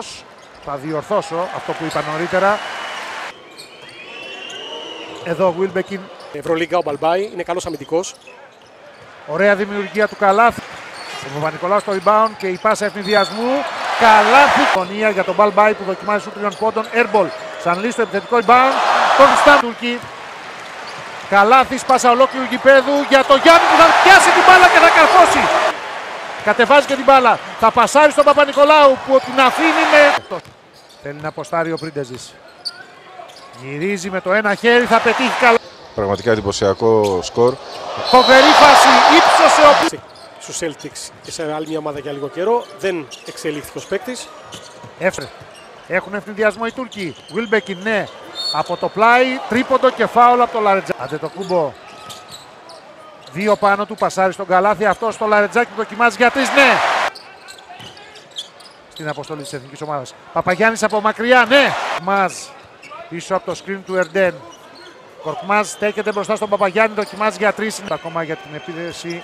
λάθος. Θα διορθώσω αυτό που είπα νωρίτερα. Εδώ ο Βίλμπεκιν. Ευρωλίγκα ο Μπαλμπάι είναι καλός αμυντικός. Ωραία δημιουργία του Καλάθι. Ο Παπα-Νικολάου στο rebound και η πάσα ευνηδιασμού. Καλάθι. Τονία για τον Μπαλμπάι που δοκιμάζει σου τριών πόντων. Airball. Σαν λύση στο επιθετικό rebound. Τον Στάν Τουρκί. Καλάθι πάσα ολόκληρου γηπέδου για το Γιάννη που θα πιάσει την μπάλα και θα καρφώσει. Κατεβάζει και την μπάλα. Θα πασάρει στον Παπα-Νικολάου που την αφήνει με. Θέλει να αποστάρει ο Πρίντεζης. Γυρίζει με το ένα χέρι, θα πετύχει καλά. Πραγματικά εντυπωσιακό σκορ. Φοβερή φάση, ύψωσε ο Στους Celtics και σε άλλη μια ομάδα για λίγο καιρό. Δεν εξελίχθηκε ω παίκτης. Έφερε. Έχουν ευνηδιασμό οι Τούρκοι. Βίλμπεκιν, ναι. Από το πλάι, τρίποντο και φάουλ από το Λαρετζάκι. Άντε το κούμπο. Δύο πάνω του, πασάρι στον καλάθι. Αυτό στο Λαρετζάκι που δοκιμάζει για τρεις, ναι. Στην αποστολή της εθνικής ομάδας. Παπαγιάννης από μακριά, ναι. Μάζ πίσω από το screen του Ερντέν. Κορκμάζ στέκεται μπροστά στον Παπαγιάννη, δοκιμάζει για τρεις. Ακόμα για την επίδεση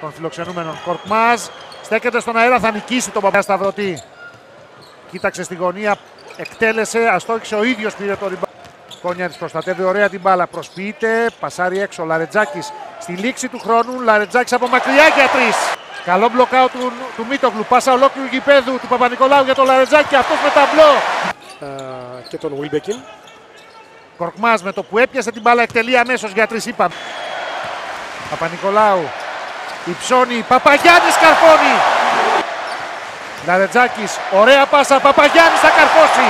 των φιλοξενούμενων. Κορκμάζ στέκεται στον αέρα, θα νικήσει τον Παπαγιάννη Σταυρωτή. Κοίταξε στη γωνία, εκτέλεσε, αστόχησε ο ίδιος πήρε το ριμπά. Κόνια της προστατεύει ωραία την μπάλα. Προσποιείται, πασάρει έξω. Λαρετζάκης στη λήξη του χρόνου. Λαρετζάκης από μακριά για τρεις. Καλό μπλοκάου του, του Μίτογλου. Πάσα ολόκληρου γηπέδου του Παπα-Νικολάου για το Λαρετζάκη. Αυτός με ταμπλό. και τον Βίλμπεκιν. Κορκμάς με το που έπιασε την μπάλα εκτελεί αμέσως για τρεις. Είπαμε. Παπα-Νικολάου. Υψώνει. Παπαγιάννης καρφώνει. Λαρετζάκης, ωραία πάσα, Παπαγιάννης θα καρφώσει.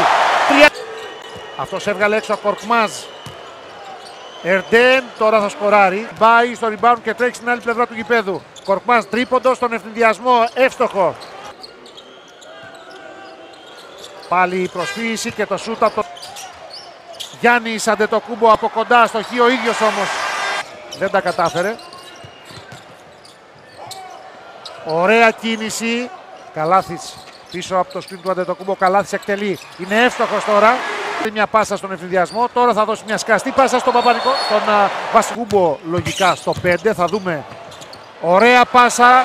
Τρία... Αυτός έβγαλε έξω Κορκμάζ. Ερντέν τώρα θα σκοράρει. Πάει στο rebound και τρέχει στην άλλη πλευρά του γηπέδου. Κορκμάζ τρίποντος στον ευθυνδιασμό, εύστοχο. Πάλι η προσποίηση και το σούτ από το... Γιάννης Αντετοκούμπο από κοντά στο χείο, ο ίδιος όμως δεν τα κατάφερε. Ωραία κίνηση. Καλάθης πίσω από το σκριν του Αντετοκούμπο. Καλάθης εκτελεί. Είναι εύστοχος τώρα. Μια πάσα στον ευθυνδιασμό. Τώρα θα δώσει μια σκαστή πάσα στον Παπανικό. Τον uh, Βασικούμπο λογικά στο 5. Θα δούμε. Ωραία πάσα.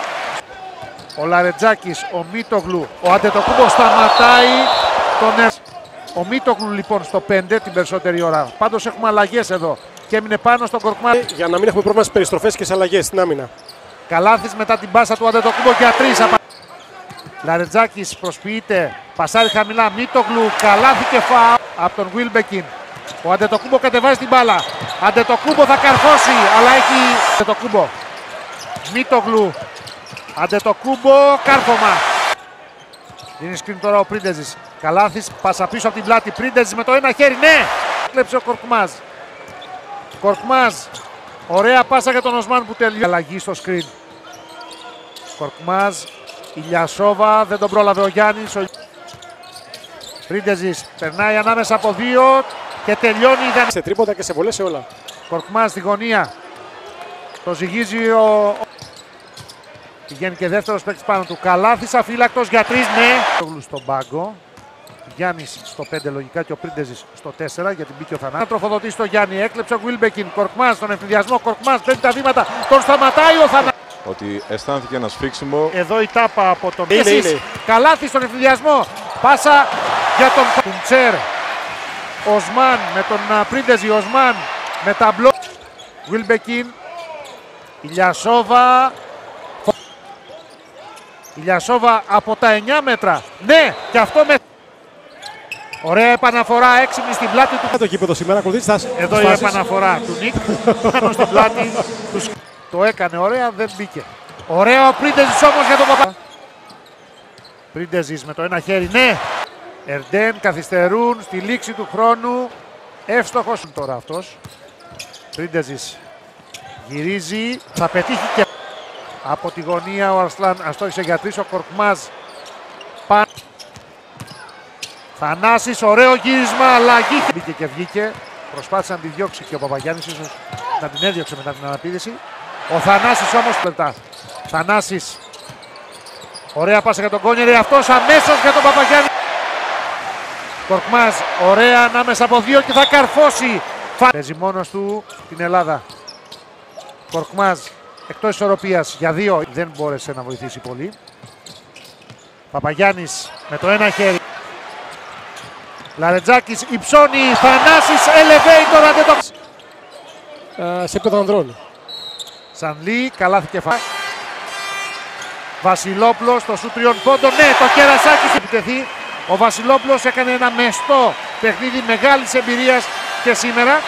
Ο Λαρετζάκης, ο Μίτογλου. Ο Αντετοκούμπο σταματάει τον Ο Μίτογλου λοιπόν στο 5 την περισσότερη ώρα. Πάντως έχουμε αλλαγές εδώ. Και έμεινε πάνω στον Κορκμά. Για να μην έχουμε πρόβλημα στις περιστροφές και σε αλλαγές στην άμυνα. Καλάθης μετά την πάσα του Αντετοκούμπο για τρεις. Λαρετζάκης προσποιείται, πασάρει χαμηλά, Μίτογλου, καλάθι και φάου από τον Βίλμπεκιν. Ο Αντετοκούμπο κατεβάζει την μπάλα. Αντετοκούμπο θα καρφώσει, αλλά έχει Αντετοκούμπο. Μίτογλου, Αντετοκούμπο, κάρφωμα. Δίνει σκριν τώρα ο Πρίντεζης. Καλάθης, πάσα πίσω από την πλάτη. Πρίντεζης με το ένα χέρι, ναι! Κλέψε ο Κορκμάζ. Κορκμάζ, ωραία πάσα για τον Οσμάν που τελειώνει. Αλλαγή στο σκριν. Κορκμάζ, Ηλιασόβα, δεν τον πρόλαβε ο Γιάννης. Ο... Πρίντεζης περνάει ανάμεσα από δύο και τελειώνει. Σε τρίποτα και σε βολές σε όλα. Κορκμάς στη γωνία. Το ζυγίζει ο... Πηγαίνει και δεύτερος παίκτης πάνω του. Καλάθης αφύλακτος για τρεις, ναι. Στον πάγκο. Γιάννης στο 5 λογικά και ο Πρίντεζη στο 4 γιατί μπήκε ο Θανάσης. Τροφοδοτεί στο Γιάννη. Έκλεψε ο Γουίλμπεκιν. Κορκμάς στον εφηδιασμό. Κορκμάς παίρνει τα βήματα. Τον σταματάει ο Θανάσης ότι αισθάνθηκε ένας σφίξιμο. Εδώ η τάπα από τον είναι, είναι. Καλάθι στον εφηδιασμό. Πάσα για τον Τουντσέρ. Οσμάν με τον Πρίντεζι. Οσμάν με ταμπλό. Βίλμπεκιν. Ηλιασόβα. Ηλιασόβα από τα 9 μέτρα. Ναι, και αυτό με. Ωραία επαναφορά, έξυπνη στην πλάτη του. Το κήπεδο σήμερα, Εδώ η επαναφορά του Νίκ πάνω στην πλάτη του. Το έκανε ωραία, δεν μπήκε. Ωραίο ο Πρίντεζης όμως για τον Παπα... Πρίντεζης με το ένα χέρι, ναι! Ερντέν καθυστερούν στη λήξη του χρόνου. Εύστοχος τώρα αυτός. Πρίντεζης γυρίζει, θα πετύχει και από τη γωνία ο Αρσλάν αστόχησε για τρεις, ο Κορκμάζ παν. Θανάσης, ωραίο γύρισμα, αλλαγή. Μπήκε και βγήκε. Προσπάθησε να τη διώξει και ο Παπαγιάννης ίσως να την έδιωξε μετά την αναπήδηση. Ο Θανάσης όμως λεπτά. Θανάσης. Ωραία πάσα για τον Κόνιερη. Αυτός αμέσως για τον Παπαγιάννη. Κορκμάζ, ωραία ανάμεσα από δύο και θα καρφώσει. Παίζει μόνος του την Ελλάδα. Κορκμάζ, εκτός ισορροπίας για δύο. Δεν μπόρεσε να βοηθήσει πολύ. Παπαγιάννης με το ένα χέρι. Λαρετζάκης υψώνει, Θανάσης, elevator, αντε το... Ε, σε σε κοδανδρών. Σανλή, καλάθι κεφάλι. Βασιλόπουλος, το σου τριών ναι, το κερασάκι επιτεθεί. Ο Βασιλόπουλος έκανε ένα μεστό παιχνίδι μεγάλης εμπειρίας και σήμερα